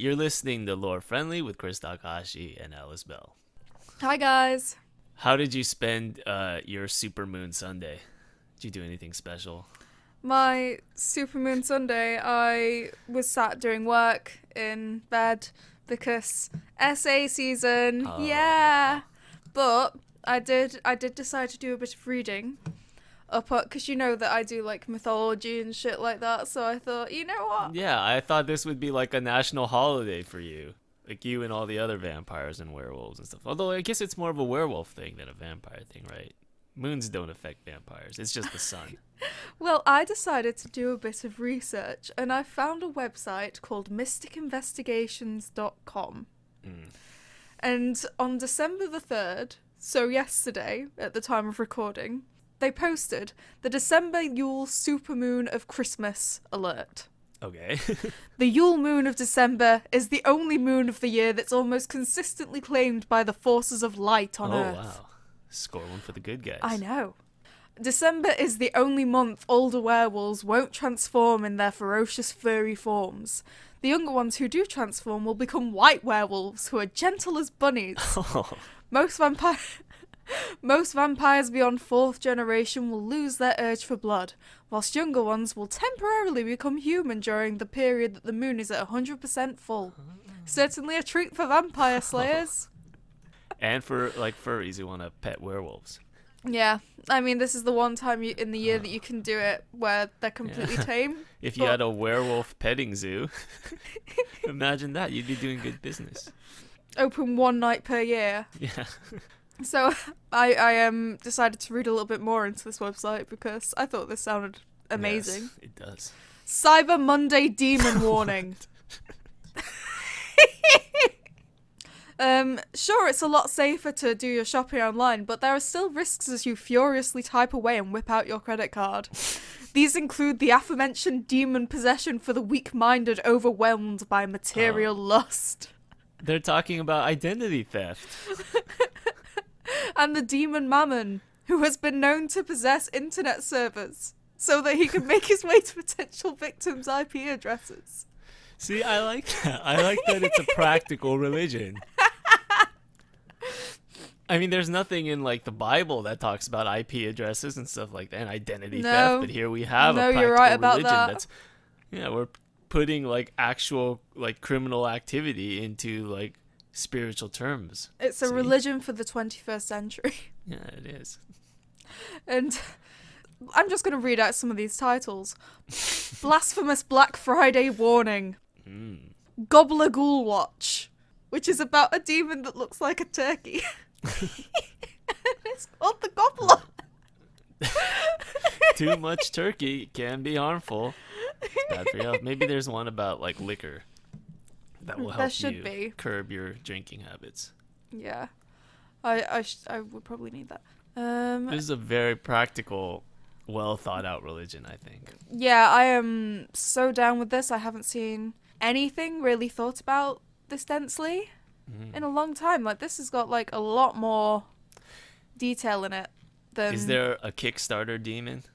You're listening to Lore Friendly with Kris Takahashi and Alice Bell. Hi guys. How did you spend uh, your Supermoon Sunday? Did you do anything special? My Supermoon Sunday, I was sat doing work in bed because essay season. Oh. Yeah. But I did I did decide to do a bit of reading up because you know that I do like mythology and shit like that. So I thought, you know what? Yeah, I thought this would be like a national holiday for you. Like you and all the other vampires and werewolves and stuff. Although I guess it's more of a werewolf thing than a vampire thing, right? Moons don't affect vampires. It's just the sun. Well, I decided to do a bit of research and I found a website called mysticinvestigations.com. Mm. And on December the 3rd, so yesterday at the time of recording, they posted the December Yule supermoon of Christmas alert. Okay. The Yule moon of December is the only moon of the year that's almost consistently claimed by the forces of light on oh Earth. wow. Score one for the good guys. I know. December is the only month older werewolves won't transform in their ferocious furry forms. The younger ones who do transform will become white werewolves who are gentle as bunnies. Oh, Most vampire Most vampires beyond fourth generation will lose their urge for blood, whilst younger ones will temporarily become human during the period that the moon is at 100% full. Certainly a treat for vampire slayers. and for like furries who want to pet werewolves. Yeah, I mean, this is the one time you, in the year that you can do it where they're completely Yeah. tame. If you But- had a werewolf petting zoo, imagine that. You'd be doing good business. Open one night per year. Yeah. So I I um decided to read a little bit more into this website because I thought this sounded amazing. Yes, it does. Cyber Monday demon warning. um, sure, it's a lot safer to do your shopping online, but there are still risks as you furiously type away and whip out your credit card. These include the aforementioned demon possession for the weak minded overwhelmed by material lust, They're talking about identity theft. And the demon mammon, who has been known to possess internet servers so that he can make his way to potential victims' IP addresses. See, I like that. I like that it's a practical religion. I mean, there's nothing in like the Bible that talks about IP addresses and stuff like that and identity No. theft, but here we have No, a practical you're right about religion that. that's yeah, we're putting like actual like criminal activity into like spiritual terms. It's a See? religion for the 21st century. Yeah, it is. And I'm just going to read out some of these titles Blasphemous Black Friday Warning, Mm. Gobbler Ghoul Watch, which is about a demon that looks like a turkey. it's called the Gobbler. Too much turkey can be harmful. It's bad for your health. Maybe there's one about like liquor that will help should you be. curb your drinking habits. Yeah. I I, sh- I would probably need that. Um, This is a very practical, well thought out religion, I think. yeah, I am so down with this. I haven't seen anything really thought about this densely. Mhm. in a long time. Like this has got like a lot more detail in it than Is there a Kickstarter demon?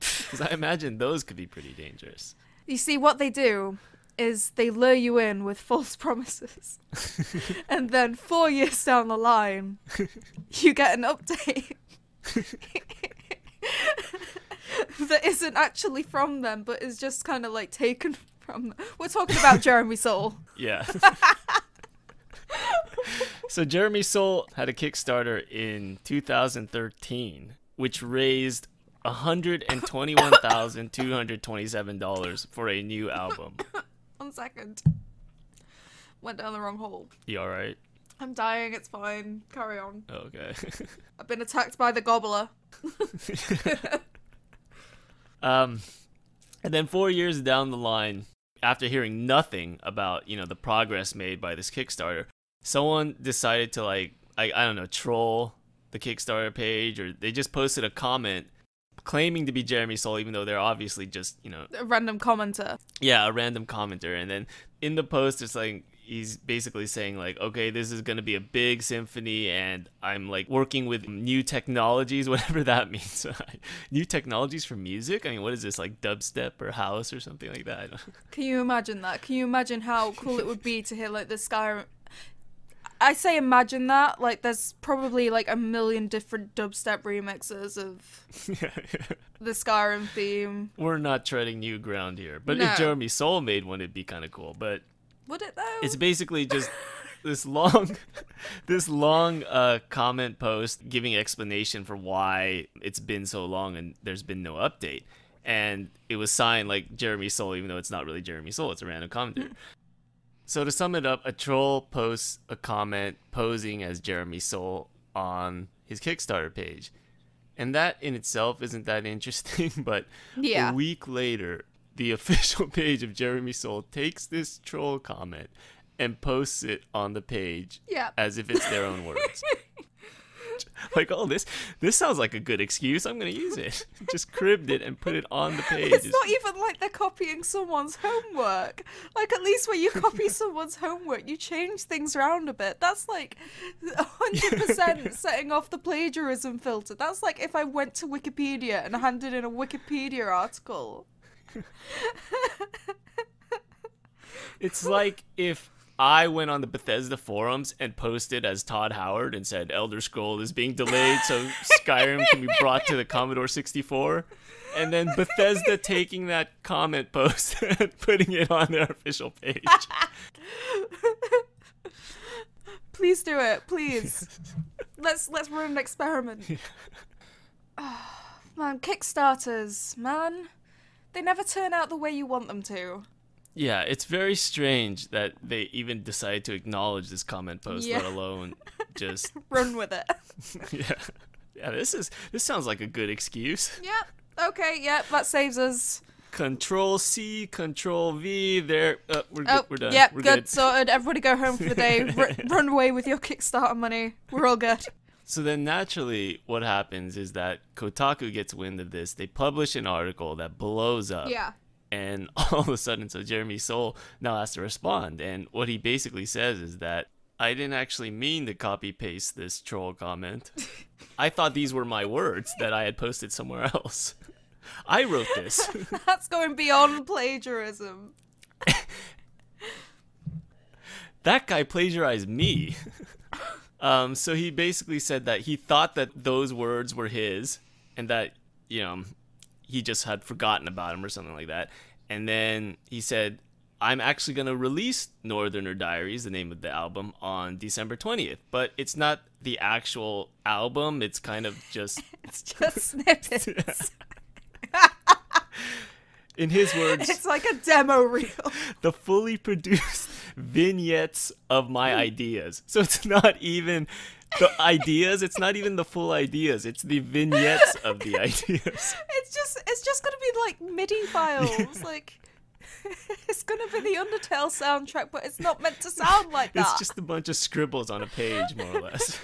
Because I imagine those could be pretty dangerous. You see what they do is they lure you in with false promises. and then 4 years down the line, you get an update. that isn't actually from them but is just kind of like taken from them. We're talking about Jeremy Soule. Yeah. so Jeremy Soule had a Kickstarter in 2013, which raised $121,227 for a new album. One second. Went down the wrong hole. You all right? I'm dying, it's fine. Carry on. Okay. I've been attacked by the gobbler. Um, and then four years down the line, after hearing nothing about you know the progress made by this Kickstarter, someone decided to like I, I don't know troll the Kickstarter page, or they just posted a comment claiming to be Jeremy Soule, even though they're obviously just you know A random commenter. yeah a random commenter. And then in the post, it's like he's basically saying like okay this is going to be a big symphony and i'm like working with new technologies whatever that means new technologies for music i mean what is this like dubstep or house or something like that Can you imagine that? Can you imagine how cool it would be to hear like the Skyrim? I say imagine that. Like, there's probably like a million different dubstep remixes of the Skyrim theme. we're not treading new ground here but No. if jeremy soule made one it'd be kind of cool but Would it though? it's basically just this long this long uh comment post giving explanation for why it's been so long and there's been no update and it was signed like jeremy soule even though it's not really jeremy soule it's a random commenter so to sum it up a troll posts a comment posing as jeremy soule on his kickstarter page and that in itself isn't that interesting but Yeah. a week later, the official page of Jeremy Soule takes this troll comment and posts it on the page yeah. as if it's their own words. like, oh, this this sounds like a good excuse. I'm gonna use it. Just cribbed it and put it on the page. It's not even like they're copying someone's homework. Like, at least when you copy someone's homework, you change things around a bit. That's like 100% setting off the plagiarism filter. That's like if I went to Wikipedia and handed in a Wikipedia article. It's like if I went on the Bethesda forums and posted as Todd Howard and said Elder Scroll is being delayed so Skyrim can be brought to the Commodore 64. And then Bethesda taking that comment post and putting it on their official page. Please do it, please. let's let's run an experiment. Ah, man, Kickstarters, man. They never turn out the way you want them to. Yeah, it's very strange that they even decided to acknowledge this comment post, Yeah. let alone just Run with it. yeah. Yeah, this is this sounds like a good excuse. Yep. Okay. Yep. That saves us. Control C, Control V. There, uh, we're good. Oh, we're done. yep. we're good. Sorted. Everybody go home for the day. R- run away with your Kickstarter money. We're all good. So then, naturally, what happens is that Kotaku gets wind of this. They publish an article that blows up, Yeah. And all of a sudden, so Jeremy Soule now has to respond. And what he basically says is that I didn't actually mean to copy paste this troll comment. I thought these were my words that I had posted somewhere else. I wrote this. That's going beyond plagiarism. that guy plagiarized me. um, so he basically said that he thought that those words were his, and that you know he just had forgotten about him or something like that. And then he said, "I'm actually gonna release Northerner Diaries, the name of the album, on December 20th, but it's not the actual album. It's kind of just." It's just snippets. In his words, it's like a demo reel. the fully produced vignettes of my hmm. ideas. So it's not even the ideas, it's not even the full ideas, it's the vignettes of the ideas. It's just it's just gonna be like MIDI files. Like it's gonna be the Undertale soundtrack, but it's not meant to sound like that. It's just a bunch of scribbles on a page, more or less.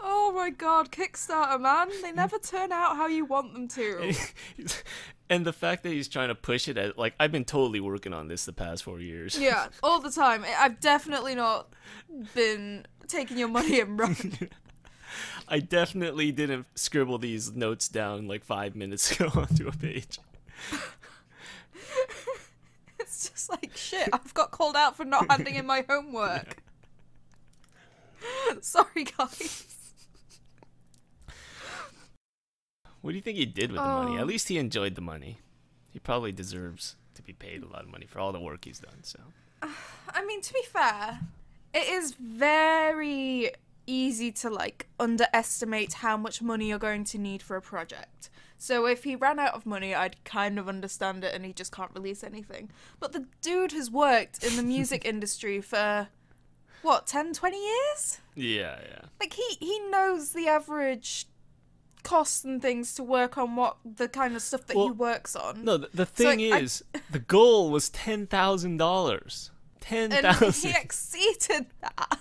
Oh my god, Kickstarter man, they never turn out how you want them to. and the fact that he's trying to push it at, like, I've been totally working on this the past four years. yeah, all the time. I've definitely not been taking your money and running. I definitely didn't scribble these notes down like five minutes ago onto a page. It's just like shit. I've got called out for not handing in my homework. Sorry, guys. What do you think he did with the money? Oh. At um. least he enjoyed the money. He probably deserves to be paid a lot of money for all the work he's done. So I mean, to be fair, it is very easy to like underestimate how much money you're going to need for a project. So if he ran out of money, I'd kind of understand it and he just can't release anything. But the dude has worked in the music industry for what, 10, 20 years? yeah, yeah. Like he he knows the average costs and things to work on what the kind of stuff that he works on. No, the, the So, like, thing I- is, the goal was ten thousand dollars. Ten and thousand. he exceeded that.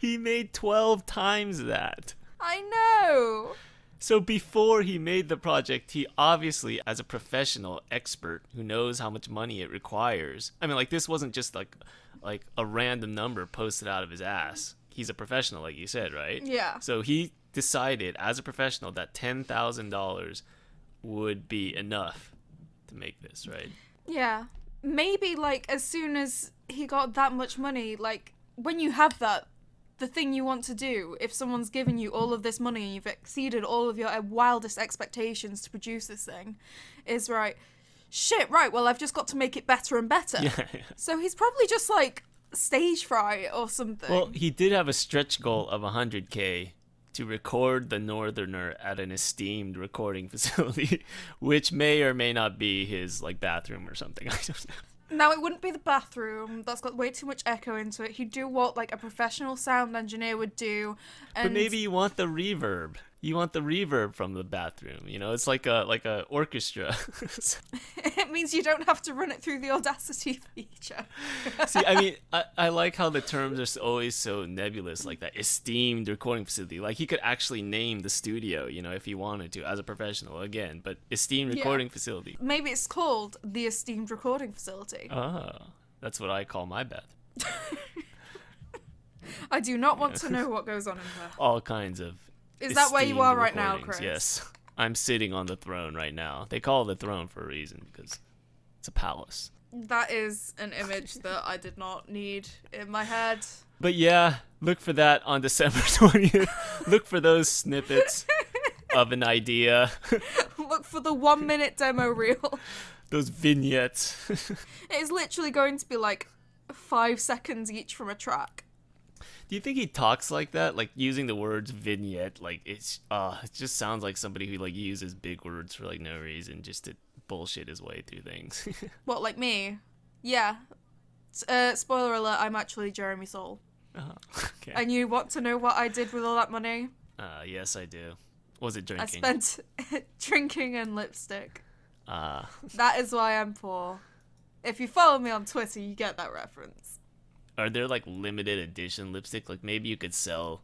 he made twelve times that. I know. So before he made the project, he obviously, as a professional expert who knows how much money it requires. I mean, like this wasn't just like like a random number posted out of his ass. He's a professional, like you said, right? Yeah. So he decided as a professional that ten thousand dollars would be enough to make this, right? Yeah. Maybe like as soon as he got that much money, like when you have that, the thing you want to do, if someone's given you all of this money and you've exceeded all of your uh, wildest expectations to produce this thing, is right. Shit, right, well, I've just got to make it better and better. Yeah. So he's probably just like stage fright or something. Well, he did have a stretch goal of 100k to record the Northerner at an esteemed recording facility, which may or may not be his like bathroom or something. I don't know. Now it wouldn't be the bathroom. That's got way too much echo into it. He'd do what like a professional sound engineer would do. And But maybe you want the reverb. You want the reverb from the bathroom. You know, it's like a like a orchestra. it means you don't have to run it through the Audacity feature. See, I mean, I, I like how the terms are always so nebulous, like that esteemed recording facility. Like he could actually name the studio, you know, if he wanted to, as a professional again. But esteemed Yeah. recording facility. Maybe it's called the Esteemed Recording Facility. Oh, that's what I call my bath. I do not want to know what goes on in there. All kinds of. Is that where you are right now, Kris? Yes, I'm sitting on the throne right now. They call it the throne for a reason because it's a palace. That is an image that I did not need in my head. But yeah, look for that on December 20th. look for those snippets of an idea, Look for the one minute demo reel. those vignettes. It is literally going to be like five seconds each from a track. Do you think he talks like that? Like using the words vignette, like it's uh it just sounds like somebody who like uses big words for like no reason just to bullshit his way through things. What, like me? Yeah. Uh, spoiler alert, I'm actually Jeremy Soule. oh, okay. And you want to know what I did with all that money? Uh yes, I do. Was it drinking? I spent drinking and lipstick. uh That is why I'm poor. If you follow me on Twitter, you get that reference. Are there like limited edition lipstick? Like maybe you could sell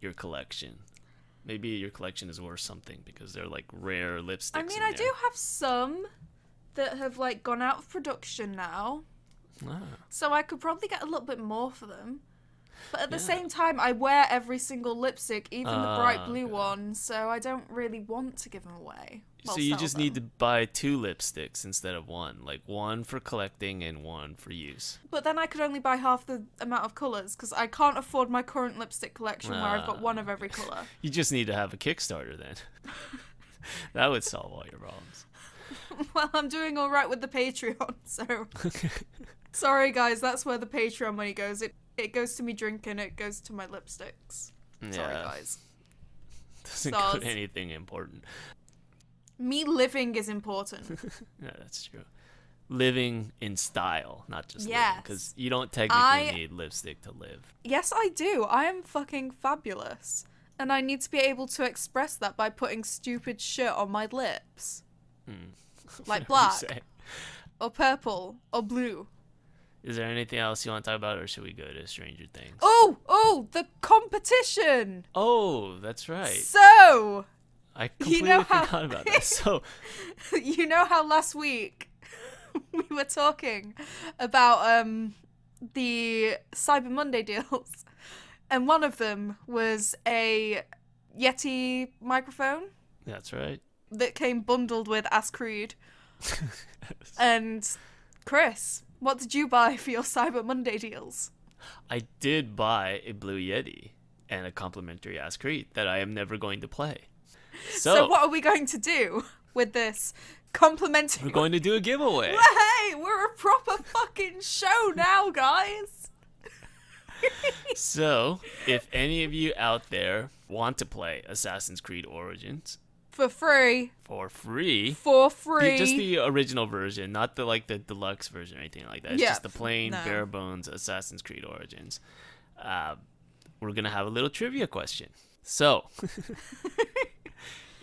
your collection. Maybe your collection is worth something because they're like rare lipsticks. I mean, I there. do have some that have like gone out of production now, Ah. so I could probably get a little bit more for them. But at the Yeah. same time, I wear every single lipstick, even the bright Ah, blue one, so I don't really want to give them away. So you just need to buy two lipsticks instead of one, like one for collecting and one for use. But then I could only buy half the amount of colours because I can't afford my current lipstick collection where I've got one of every colour. You just need to have a Kickstarter then. that would solve all your problems. well, I'm doing all right with the Patreon, so sorry guys, that's where the Patreon money goes. It it goes to me drinking, it goes to my lipsticks. Yeah. Sorry guys. doesn't go to anything important. Me living is important. Yeah, that's true. Living in style, not just Yes. because you don't technically I- need lipstick to live. yes, I do. I am fucking fabulous. And I need to be able to express that by putting stupid shit on my lips. Hmm. Like black. Or purple. Or blue. Is there anything else you want to talk about, or should we go to Stranger Things? Oh, oh, the competition! Oh, that's right. So, I You completely know how- forgot about that. So, you know how last week we were talking about um the Cyber Monday deals, and one of them was a Yeti microphone that's right. that came bundled with Ass Creed. And Kris, what did you buy for your Cyber Monday deals? I did buy a Blue Yeti and a complimentary Ass Creed that I am never going to play. So, So, what are we going to do with this complimentary? we're going to do a giveaway. Hey, we're a proper fucking show now, guys. so, if any of you out there want to play Assassin's Creed Origins For free. for free, For the- free. just the original version, not the like the deluxe version or anything like that. It's Yeah, just the plain no. bare bones Assassin's Creed Origins. Uh, we're gonna have a little trivia question. So,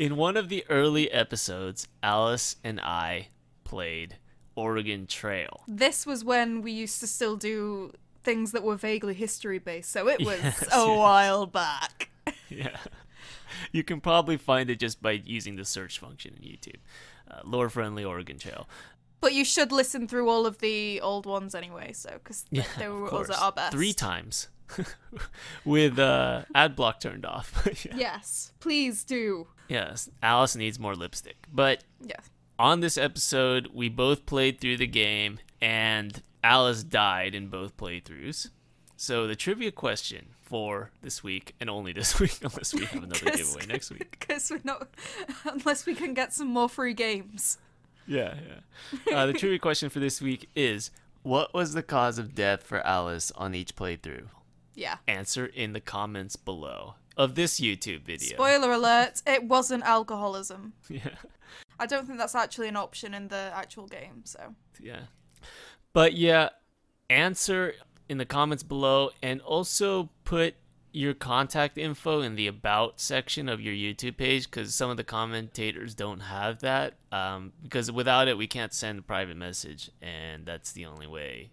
in one of the early episodes, Alice and I played Oregon Trail. This was when we used to still do things that were vaguely history based, so it was Yes, a yes. while back. Yeah. you can probably find it just by using the search function in YouTube. Uh, lore friendly Oregon Trail. But you should listen through all of the old ones anyway, so because Yeah, they were course. also our best. Three times with uh, ad block turned off. yeah. Yes, please do. Yes, Alice needs more lipstick. But Yes. on this episode, we both played through the game, and Alice died in both playthroughs. So the trivia question for this week, and only this week, unless we have another giveaway next week. Because we're not, unless we can get some more free games. Yeah, yeah. Uh, the trivia question for this week is: What was the cause of death for Alice on each playthrough? Yeah. Answer in the comments below of this YouTube video. Spoiler alert: it wasn't alcoholism. Yeah. I don't think that's actually an option in the actual game. So Yeah. But yeah, answer in the comments below and also put your contact info in the about section of your YouTube page because some of the commentators don't have that. Um, because without it, we can't send a private message, and that's the only way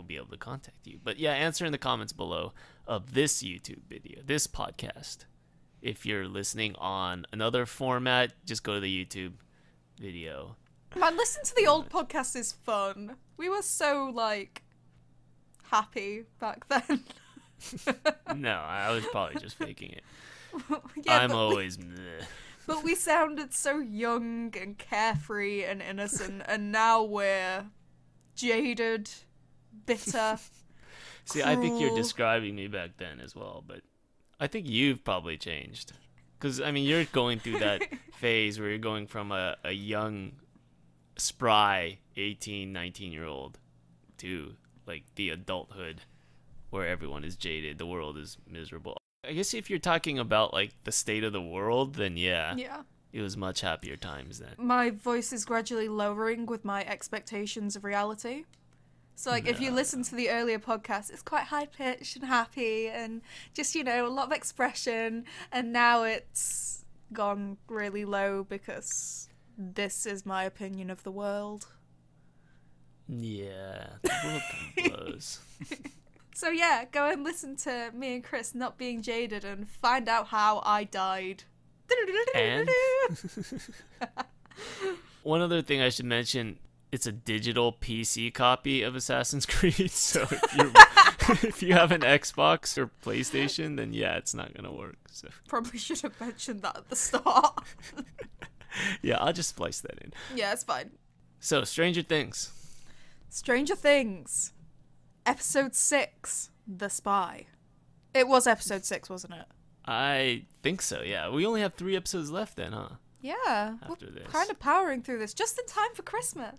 we'll be able to contact you. But yeah, answer in the comments below of this YouTube video, this podcast. If you're listening on another format, just go to the YouTube video man, listen to the old podcast is fun. We were so like happy back then. No, I was probably just faking it. yeah, I'm we, always. meh. but we sounded so young and carefree and innocent, and now we're jaded, bitter. See, I think you're describing me back then as well, but I think you've probably changed. Because, I mean, you're going through that phase where you're going from a, a young, spry 18, 19 year old to, like, the adulthood where everyone is jaded, the world is miserable. I guess if you're talking about, like, the state of the world, then yeah, yeah. it was much happier times then. my voice is gradually lowering with my expectations of reality. So, like, if you listen to the earlier podcast, it's quite high pitched and happy and just, you know, a lot of expression. And now it's gone really low because this is my opinion of the world. Yeah, the world blows. So, yeah, go and listen to me and Kris not being jaded and find out how I died. And? One other thing I should mention: it's a digital PC copy of Assassin's Creed. So if you if you have an Xbox or PlayStation, then yeah, it's not gonna work. So Probably should have mentioned that at the start. yeah, I'll just splice that in. yeah, it's fine. So Stranger Things. Stranger Things, episode six, The Spy. It was episode six, wasn't it? I think so. Yeah, we only have three episodes left then, huh? Yeah, After we're this. kind of powering through this just in time for Christmas.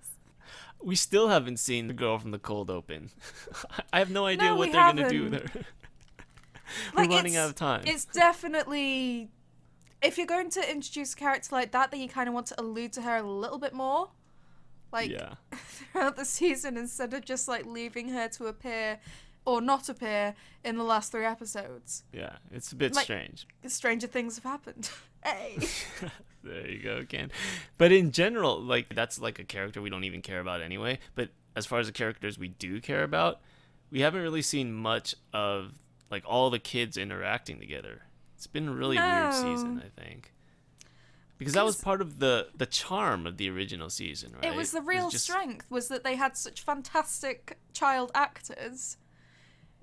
We still haven't seen the girl from the cold open. I have no idea No, what they're gonna do with haven't. her. Like, We're running out of time. It's definitely if you're going to introduce a character like that, then you kind of want to allude to her a little bit more, like yeah. throughout the season, instead of just like leaving her to appear or not appear in the last three episodes. Yeah, it's a bit Like- strange. Stranger things have happened. Hey. There you go again. But in general, like that's like a character we don't even care about anyway. But as far as the characters we do care about, we haven't really seen much of like all the kids interacting together. It's been a really weird season, I think. Because that was part of the the charm of the original season, right? It was the real just- strength was that they had such fantastic child actors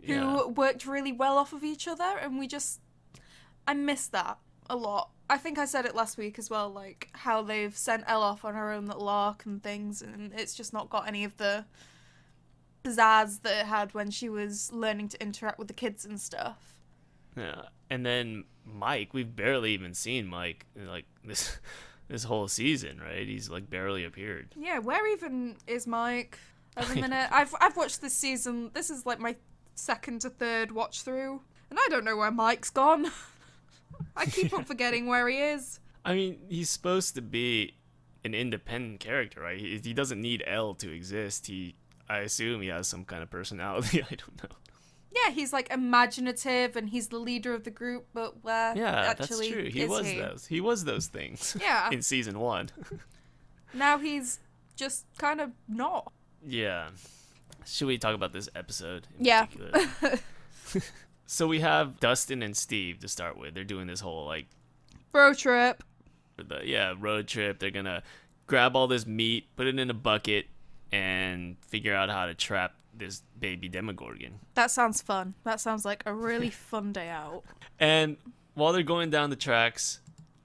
who Yeah. worked really well off of each other and we just I miss that a lot. I think I said it last week as well, like how they've sent El off on her own little arc and things and it's just not got any of the pizzazz that it had when she was learning to interact with the kids and stuff. Yeah, and then Mike, we've barely even seen Mike like this this whole season, right? He's like barely appeared. Yeah, where even is Mike at the minute? I've I've watched this season. This is like my second to third watch through, and I don't know where Mike's gone. I keep on forgetting where he is. I mean, he's supposed to be an independent character, right? He, he doesn't need El to exist. He, I assume, he has some kind of personality. I don't know. Yeah, he's like imaginative and he's the leader of the group, but where Yeah, actually that's true. He was he? those. He was those things. Yeah. in season one. Now he's just kind of not. yeah. Should we talk about this episode? In Yeah. So we have Dustin and Steve to start with. They're doing this whole like Road trip. the yeah road trip. They're gonna grab all this meat, put it in a bucket, and figure out how to trap this baby Demogorgon. That sounds fun. That sounds like a really fun day out. And while they're going down the tracks,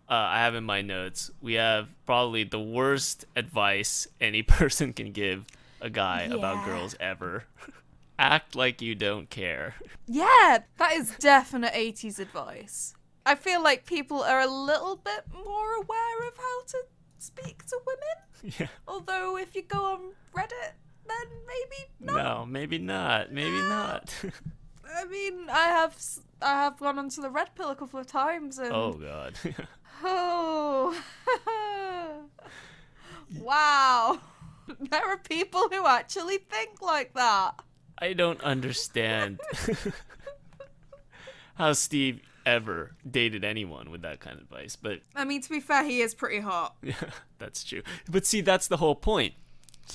uh, I have in my notes we have probably the worst advice any person can give a guy about girls ever. Act like you don't care. Yeah, that is definite 80s advice. I feel like people are a little bit more aware of how to speak to women. yeah. Although, if you go on Reddit, then maybe not. No, maybe not. Maybe ah. not. I mean, I have I have gone onto the red pill a couple of times, and oh god. oh, wow, there are people who actually think like that. I don't understand how Steve ever dated anyone with that kind of advice, but I mean, to be fair, he is pretty hot. yeah, that's true. But see, that's the whole point.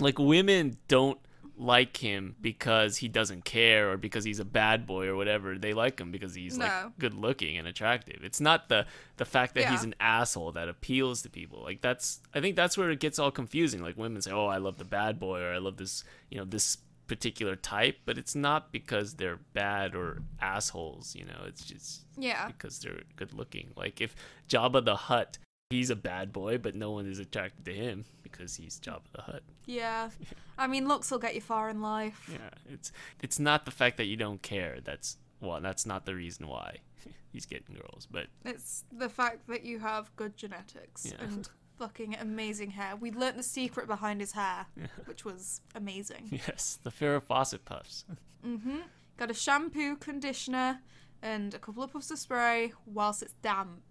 Like women don't like him because he doesn't care or because he's a bad boy or whatever. They like him because he's No. like good looking and attractive. It's not the the fact that he's an asshole that appeals to people. Like that's I think that's where it gets all confusing. Like women say, "Oh, I love the bad boy," or "I love this, you know, this particular type," but it's not because they're bad or assholes, you know. It's just Yeah, because they're good looking. Like if Jabba the Hutt, he's a bad boy, but no one is attracted to him because he's Jabba the Hutt. yeah. I mean, looks will get you far in life. Yeah, it's it's not the fact that you don't care. That's well, that's not the reason why he's getting girls. But It's the fact that you have good genetics Yeah. and fucking amazing hair. We learnt the secret behind his hair, which was amazing. yes, the Farrah Fawcett puffs. Mm-hmm. Got a shampoo, conditioner, and a couple of puffs of spray whilst it's damp.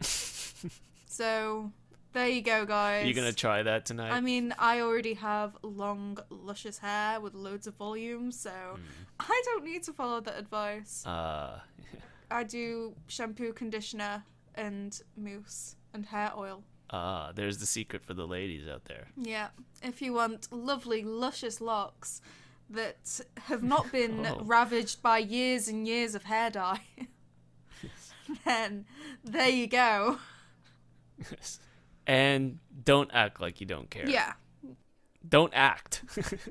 so there you go, guys. You're gonna try that tonight? I mean, I already have long, luscious hair with loads of volume, so I don't need to follow that advice. uh, I do shampoo, conditioner, and mousse and hair oil. Ah, there's the secret for the ladies out there. Yeah, if you want lovely, luscious locks that have not been Oh. ravaged by years and years of hair dye, then there you go. Yes. And don't act like you don't care. Yeah, Don't act.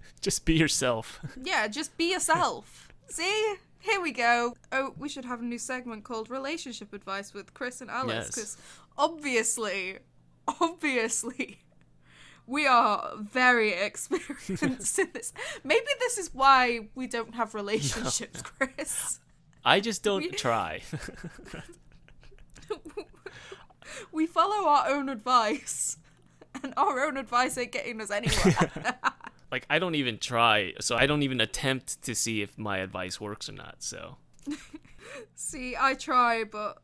Just be yourself. yeah, just be yourself. See? Here we go. Oh, we should have a new segment called Relationship Advice with Kris and Alice, Yes. because obviously, obviously, we are very experienced in this. Maybe this is why we don't have relationships, Kris. I just don't We- try. we follow our own advice, and our own advice ain't getting us anywhere. like I don't even try, so I don't even attempt to see if my advice works or not. So, See, I try, but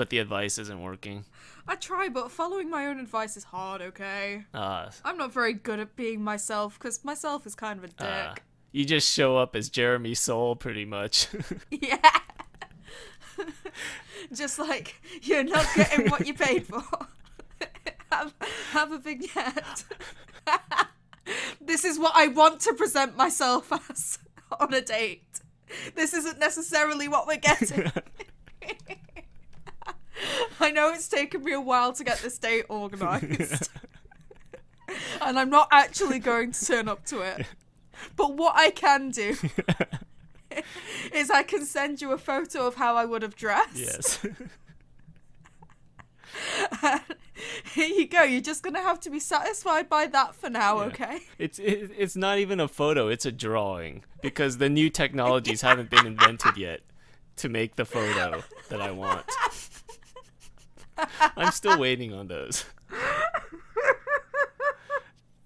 but the advice isn't working. I try, but following my own advice is hard. Okay, Uh, I'm not very good at being myself because myself is kind of a dick. uh, you just show up as Jeremy Soule, pretty much. Yeah. Just like you're not getting what you paid for. have, have a vignette. this is what I want to present myself as on a date. This isn't necessarily what we're getting. I know it's taken me a while to get this date organized. and I'm not actually going to turn up to it. But what I can do is I can send you a photo of how I would have dressed. yes. Here you go. You're just gonna have to be satisfied by that for now, Yeah. okay? It's it, it's not even a photo; it's a drawing because the new technologies haven't been invented yet to make the photo that I want. I'm still waiting on those.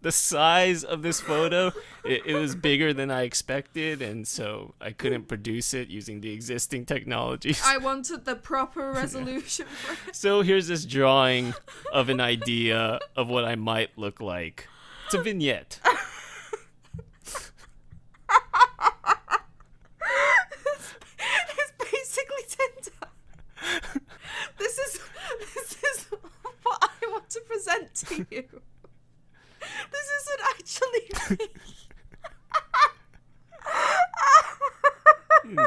The size of this photo, it, it was bigger than I expected, and so I couldn't produce it using the existing technologies. I wanted the proper resolution for it. So here's this drawing of an idea of what I might look like. It's a vignette. to you. this isn't actually me.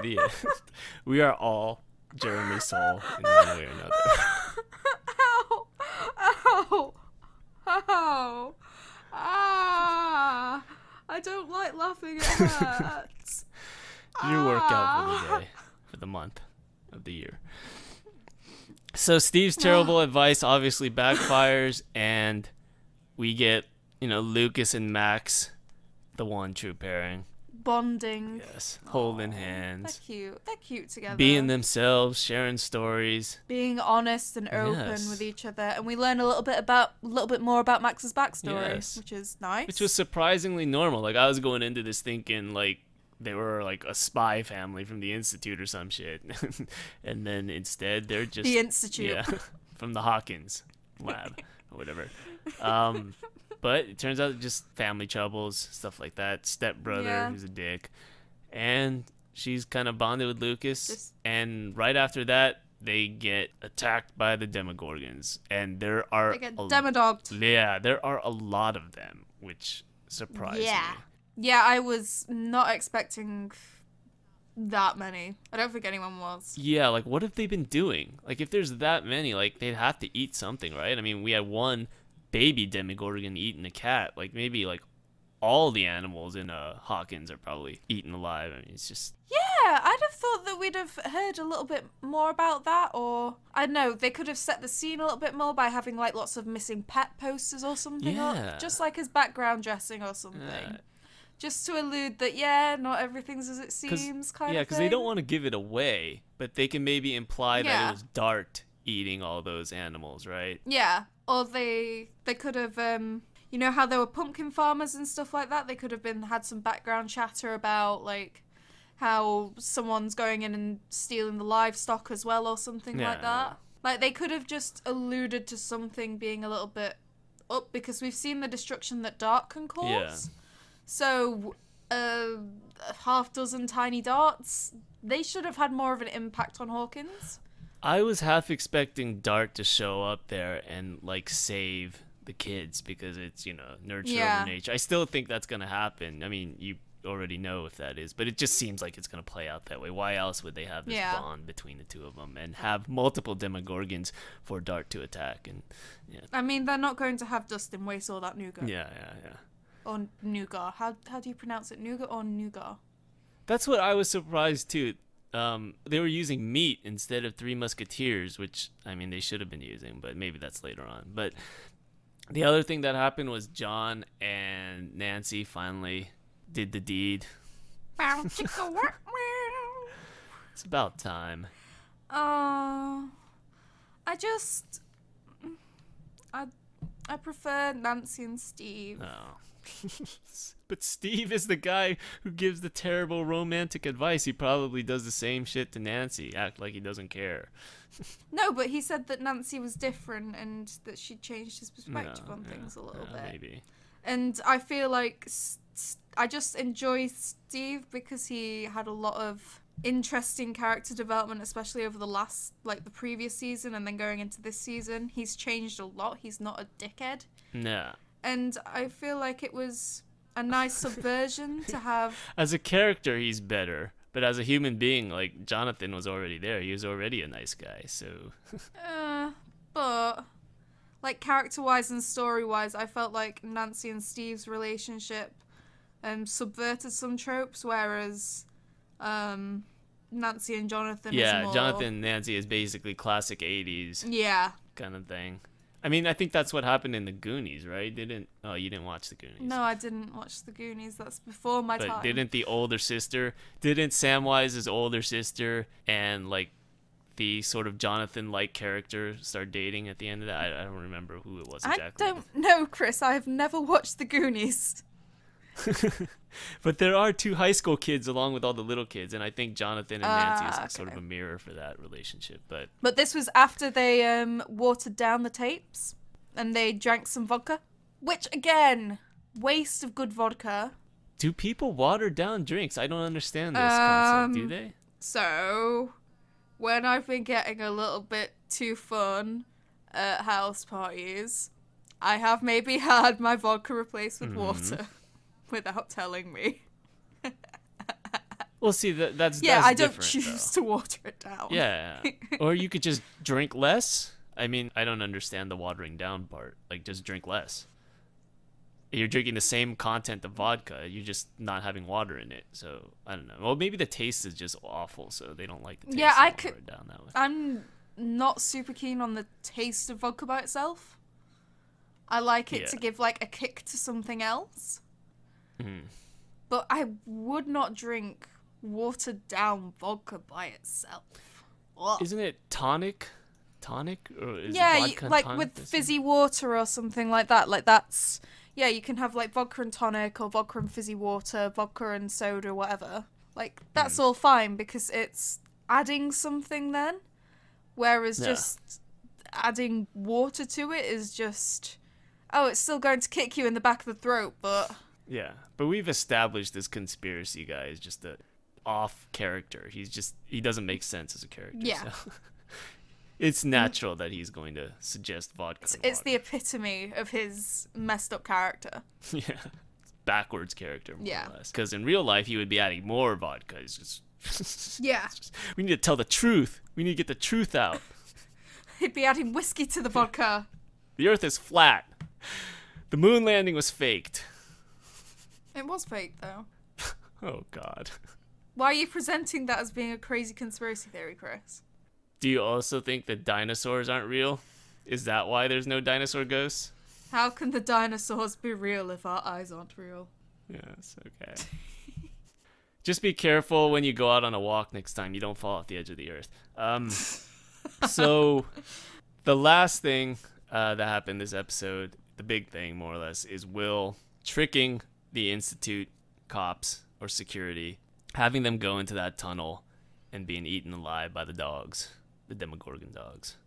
the end. We are all Jeremy Soule in one way or another. Ow! Ow! Ow! Ah! I don't like laughing. at. hurts. Your ah. workout for the ah. day, for the month, of the year. So Steve's terrible advice obviously backfires, and we get you know Lucas and Max, the one true pairing. Bonding. Yes, holding hands. They're cute. They're cute together. being themselves, sharing stories. being honest and open Yes. with each other, and we learn a little bit about a little bit more about Max's backstory, Yes. which is nice. which was surprisingly normal. Like I was going into this thinking like they were like a spy family from the institute or some shit, and then instead they're just the institute. yeah from the Hawkins lab or whatever. Um, but it turns out just family troubles, stuff like that. Step brother Yeah. who's a dick, and she's kind of bonded with Lucas. Just- and right after that, they get attacked by the Demogorgons, and there are They get a- demodogged. yeah, there are a lot of them, which surprised Yeah. me. Yeah, I was not expecting that many. I don't think anyone was. Yeah, like what have they been doing? Like if there's that many, like they'd have to eat something, right? I mean, we had one baby Demogorgon eating a cat. Like maybe like all the animals in uh Hawkins are probably eaten alive. I mean, it's just Yeah, I'd have thought that we'd have heard a little bit more about that, or I don't know, they could have set the scene a little bit more by having like lots of missing pet posters or something, Yeah. up, just like as background dressing or something. uh, just to allude that yeah, not everything's as it seems. Kind yeah, of because they don't want to give it away, but they can maybe imply that it was Dart eating all those animals, right? Yeah, or they they could have um you know how there were pumpkin farmers and stuff like that. They could have been had some background chatter about like how someone's going in and stealing the livestock as well or something like Yeah. that. Like they could have just alluded to something being a little bit up because we've seen the destruction that Dart can cause. Yeah. So uh, a half dozen tiny darts, they should have had more of an impact on Hawkins. I was half expecting Dart to show up there and like save the kids because it's you know nurture Yeah. over nature. I still think that's gonna happen. I mean, you already know if that is, but it just seems like it's gonna play out that way. Why else would they have this Yeah. bond between the two of them and have multiple Demogorgons for Dart to attack? And yeah, I mean, they're not going to have Dustin waste all that nougat. yeah, yeah, yeah. Or nougat. How, how do you pronounce it? Nougat or nougat? That's what I was surprised too. Um, they were using meat instead of Three Musketeers, which I mean they should have been using, but maybe that's later on. But the other thing that happened was John and Nancy finally did the deed. Bow, chicka, wah, wah. It's about time. Oh, I just, I, I prefer Nancy and Steve. Oh. but Steve is the guy who gives the terrible romantic advice. He probably does the same shit to Nancy, act like he doesn't care. No, but he said that Nancy was different and that she changed his perspective No, on yeah, things a little yeah, bit. Maybe. And I feel like I just enjoy Steve because he had a lot of interesting character development, especially over the last, like the previous season and then going into this season. He's changed a lot. He's not a dickhead. Nah. And I feel like it was a nice subversion to have. as a character he's better but as a human being like jonathan was already there he was already a nice guy so Uh, but like character wise and story wise, I felt like Nancy and Steve's relationship um subverted some tropes, whereas um Nancy and Jonathan is yeah more... jonathan and nancy is basically classic 80s Yeah. kind of thing i mean i think that's what happened in the goonies right didn't oh you didn't watch the goonies No, I didn't watch the Goonies. That's before my but time. didn't the older sister didn't samwise's older sister and like the sort of jonathan like character start dating at the end of that i, I don't remember who it was exactly I don't know, Kris. I have never watched the Goonies. But there are two high school kids along with all the little kids, and I think Jonathan and Nancy is Ah, like sort of a mirror for that relationship. But But this was after they um watered down the tapes and they drank some vodka, which again, waste of good vodka. do people water down drinks? I don't understand this concept. Do Um, they? So, when I've been getting a little bit too fun at house parties, I have maybe had my vodka replaced with Mm-hmm. water without telling me. Well, see, that, that's Yeah, that's I don't choose though. to water it down. Yeah, or you could just drink less. I mean, I don't understand the watering down part. Like, just drink less. you're drinking the same content of vodka. You're just not having water in it. So I don't know. Well, maybe the taste is just awful, so they don't like the taste. Yeah, I could- down that way. I'm not super keen on the taste of vodka by itself. I like it to give like a kick to something else. Mhm. But I would not drink watered down vodka by itself. Ugh. Isn't it tonic? Tonic or is yeah, it you, like with fizzy water or something like that. Like that's yeah, you can have like vodka and tonic or vodka and fizzy water, vodka and soda, whatever. Like that's all fine because it's adding something then. Whereas Yeah. just adding water to it is just oh, it's still going to kick you in the back of the throat, but Yeah, but we've established this conspiracy guy is just a off character. He's just he doesn't make sense as a character. Yeah. so. it's natural that he's going to suggest vodka. it's, it's the epitome of his messed up character. yeah backwards character. More Yeah. because in real life he would be adding more vodka. He's just Yeah. we need to tell the truth. We need to get the truth out. He'd be adding whiskey to the vodka. The Earth is flat. The moon landing was faked. It was fake though. Oh God. Why are you presenting that as being a crazy conspiracy theory, Kris? Do you also think that dinosaurs aren't real? Is that why there's no dinosaur ghosts? How can the dinosaurs be real if our eyes aren't real? Yes, okay. Just be careful when you go out on a walk next time. You don't fall off the edge of the earth. Um, so, the last thing uh, that happened this episode, the big thing more or less, is Will tricking the Institute cops or security, having them go into that tunnel and being eaten alive by the dogs, the Demogorgon dogs.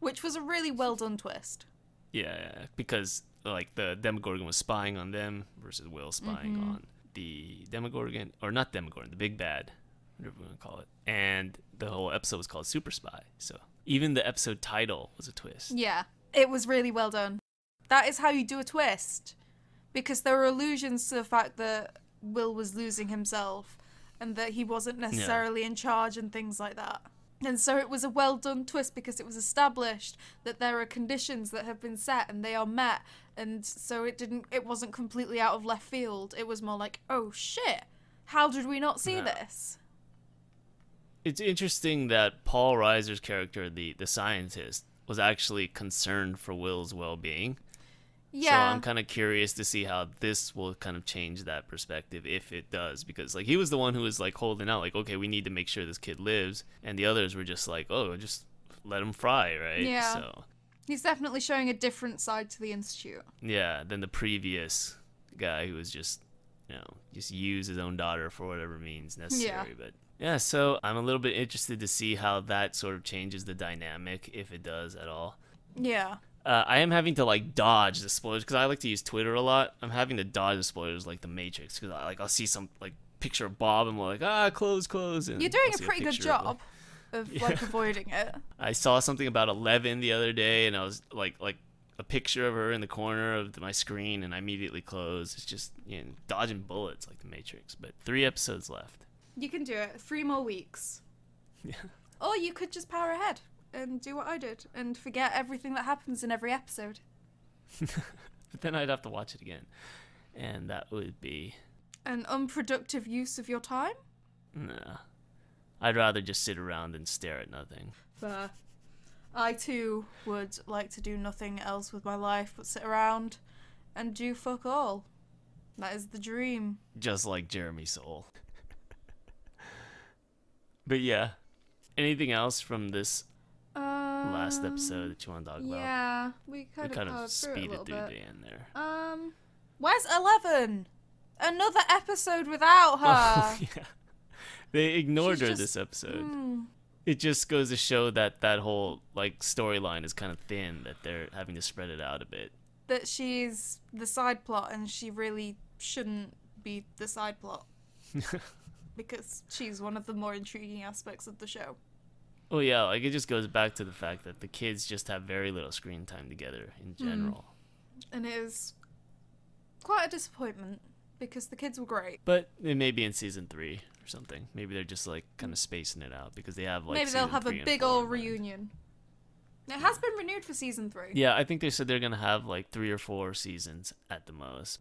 Which was a really well done twist. Yeah, yeah, because like the Demogorgon was spying on them versus Will spying Mm-hmm. on the Demogorgon, or not Demogorgon, the Big Bad, whatever we want to call it. And the whole episode was called Super Spy. So even the episode title was a twist. Yeah, it was really well done. That is how you do a twist. Because there were allusions to the fact that Will was losing himself and that he wasn't necessarily in charge and things like that. And so it was a well done twist because it was established that there are conditions that have been set and they are met and so it didn't it wasn't completely out of left field. It was more like, "Oh shit. How did we not see Yeah. this?" It's interesting that Paul Reiser's character, the the scientist, was actually concerned for Will's well being. So Yeah. I'm kind of curious to see how this will kind of change that perspective if it does because like he was the one who was like holding out like okay, we need to make sure this kid lives and the others were just like, "Oh, just let him fry," right? Yeah. So, He's definitely showing a different side to the institute. yeah, than the previous guy who was just, you know, just use his own daughter for whatever means necessary, yeah. but yeah, so I'm a little bit interested to see how that sort of changes the dynamic if it does at all. Yeah. Uh, I am having to like dodge the spoilers because I like to use Twitter a lot. I'm having to dodge the spoilers like the Matrix because I like I'll see some like picture of Bob and I'm like ah close close. And You're doing I'll a pretty good picture of, job of like avoiding it. I saw something about Eleven the other day and I was like like a picture of her in the corner of my screen and I immediately closed. It's just you know dodging bullets like the Matrix. But three episodes left. You can do it. Three more weeks. Yeah. Or you could just power ahead and do what I did and forget everything that happens in every episode. But then I'd have to watch it again, and that would be An unproductive use of your time? nah. I'd rather just sit around and stare at nothing. Fair. I too would like to do nothing else with my life but sit around and do fuck all. That is the dream. just like Jeremy Soule. but yeah, anything else from this last episode that you want to talk about? Um, Yeah, we we kind, kind of, of powered through speeded through bit. the end there. Um, where's Eleven? Another episode without her. Oh, yeah. They ignored She's her just- this episode. Hmm. It just goes to show that that whole like storyline is kind of thin. That they're having to spread it out a bit. That she's the side plot and she really shouldn't be the side plot because she's one of the more intriguing aspects of the show. Well, yeah, like it just goes back to the fact that the kids just have very little screen time together in Hmm. general. And it is quite a disappointment because the kids were great. But it may be in season three or something. Maybe they're just like kind of spacing it out because they have like. Maybe they'll have a big old reunion. It has been renewed for season three. Yeah, I think they said they're gonna have like three or four seasons at the most.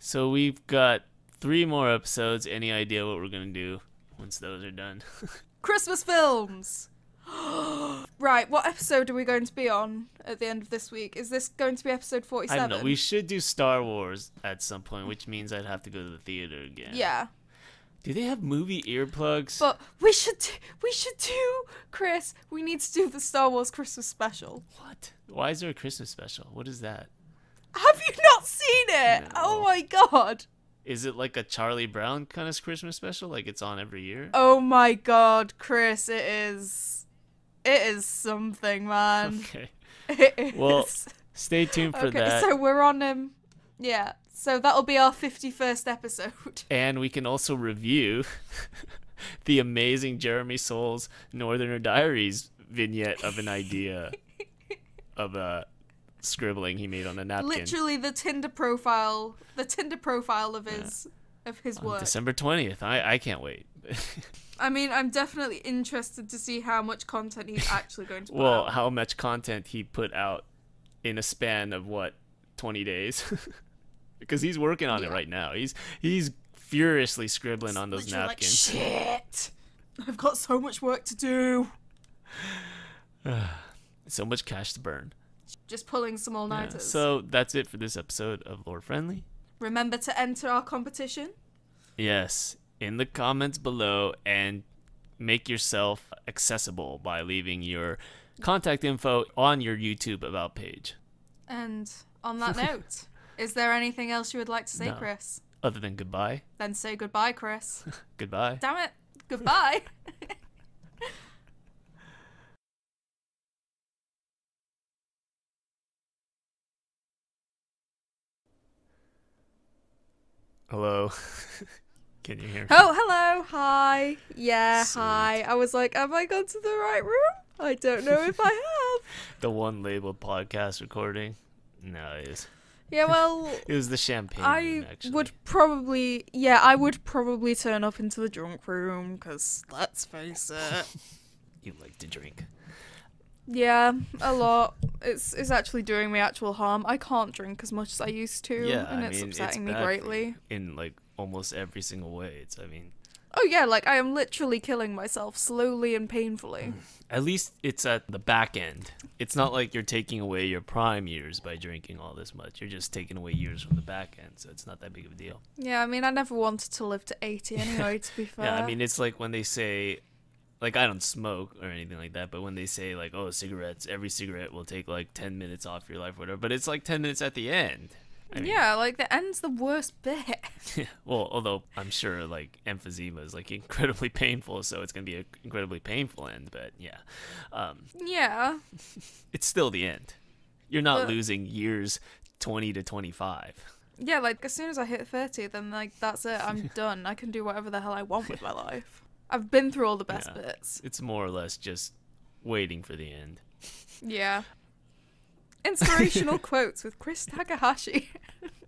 So we've got three more episodes. Any idea what we're gonna do once those are done? Christmas films. right, what episode are we going to be on at the end of this week? Is this going to be episode I forty-seven? don't know. We should do Star Wars at some point, which means I'd have to go to the theater again. yeah, Do they have movie earplugs? but we should do, we should do Kris. We need to do the Star Wars Christmas special. what? Why is there a Christmas special? What is that? Have you not seen it? No. Oh my god. Is it like a Charlie Brown kind of Christmas special? Like it's on every year? Oh my god, Kris, it is. It is something, man. Okay. It is. Well, Stay tuned for okay, that. so we're on um, yeah. So that'll be our fifty-first episode. And we can also review the amazing Jeremy Soule's Northerner Diaries vignette of an idea of a scribbling he made on a napkin. Literally the Tinder profile, the Tinder profile of his of his on work. December 20th. I, I can't wait. I mean, I'm definitely interested to see how much content he's actually going to put well, out. how much content he put out in a span of what 20 days? because he's working on it right now. He's he's furiously scribbling on those Literally like, napkins. Shit! I've got so much work to do. so much cash to burn. Just pulling some all Yeah. So that's it for this episode of Lore Friendly. Remember to enter our competition. Yes, in the comments below and make yourself accessible by leaving your contact info on your YouTube about page. And on that note, is there anything else you would like to say, No. Kris? Other than goodbye, Then say goodbye, Kris. goodbye. Damn it. Goodbye. Hello. Can you hear me? oh, hello. Hi. Yeah, Sweet. hi. I was like, have I gone to the right room? I don't know if I have. The one labeled podcast recording. No, it is. Yeah, well, It was the champagne. room, I actually. would probably, yeah, I would probably turn up into the drunk room because let's face it, You like to drink. yeah, a lot. It's it's actually doing me actual harm. I can't drink as much as I used to, Yeah, and I it's mean, it's upsetting me greatly. in like almost every single way. It's. I mean, Oh yeah, like I am literally killing myself slowly and Mm. painfully. at least it's at the back end. It's not like you're taking away your prime years by drinking all this much. You're just taking away years from the back end, so it's not that big of a deal. Yeah, I mean, I never wanted to live to eighty anyway. to be fair. Yeah, I mean, it's like when they say, like, I don't smoke or anything like that, but when they say, like, oh, cigarettes, every cigarette will take like 10 minutes off your life, whatever, but it's like 10 minutes at the end. I mean, yeah, like the end's the worst bit. well, although I'm sure, like, emphysema is, like, incredibly painful, so it's going to be an incredibly painful end, but yeah. Um, yeah, it's still the end. You're not But- losing years 20 to 25. yeah. Like as soon as I hit thirty, then like that's it. I'm done. I can do whatever the hell I want with my life. I've been through all the best Yeah. bits. It's more or less just waiting for the end. Yeah inspirational quotes with Kris Takahashi.